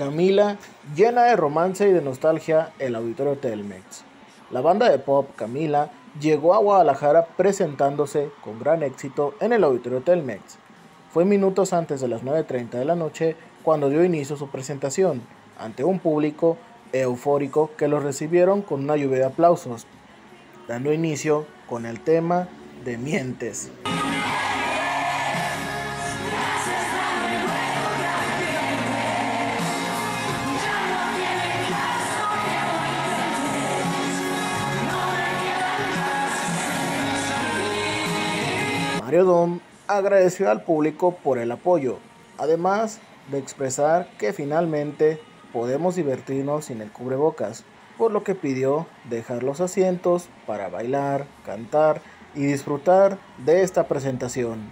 Camila llena de romance y de nostalgia el auditorio Telmex. La banda de pop Camila llegó a Guadalajara presentándose con gran éxito en el auditorio Telmex. Fue minutos antes de las 9.30 de la noche cuando dio inicio su presentación ante un público eufórico que los recibieron con una lluvia de aplausos, dando inicio con el tema de Mientes. Mario Dom agradeció al público por el apoyo, además de expresar que finalmente podemos divertirnos sin el cubrebocas, por lo que pidió dejar los asientos para bailar, cantar y disfrutar de esta presentación.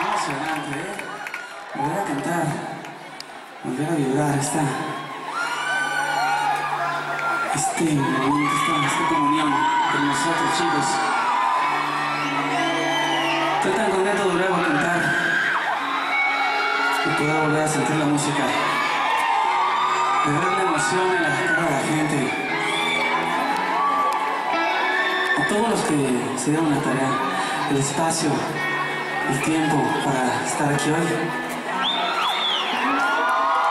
emocionante, ¿eh? Volver a cantar, volver a vibrar esta, este momento, esta, esta comunión con nosotros, chicos. Estoy tan contento de volver a cantar y poder volver a sentir la música, de ver la emoción en la cara de la gente. A todos los que se dieron la tarea, el espacio, el tiempo para estar aquí hoy.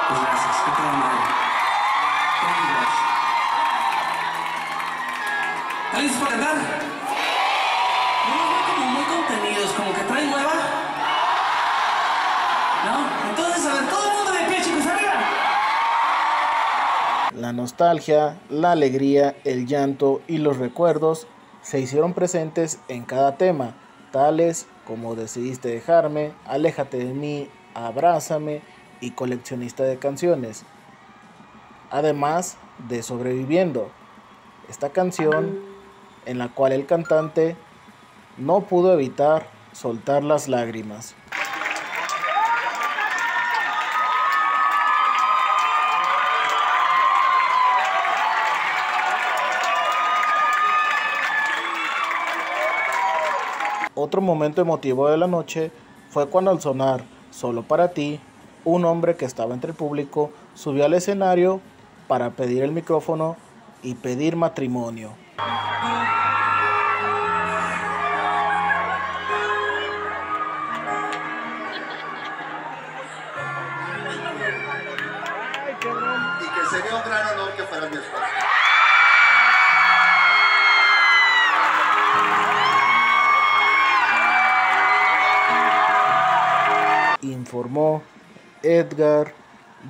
Gracias, que. ¿Están listos para cantar? Nostalgia, la alegría, el llanto y los recuerdos se hicieron presentes en cada tema, tales como Decidiste dejarme, Aléjate de mí, Abrázame y Coleccionista de canciones. Además de Sobreviviendo, esta canción en la cual el cantante no pudo evitar soltar las lágrimas. Otro momento emotivo de la noche fue cuando al sonar Solo para ti, un hombre que estaba entre el público subió al escenario para pedir el micrófono y pedir matrimonio. y que sería un gran honor que fuera mi esposa. Informó Edgar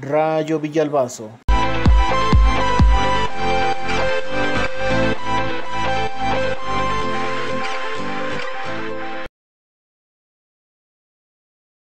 Rayo Villalbazo.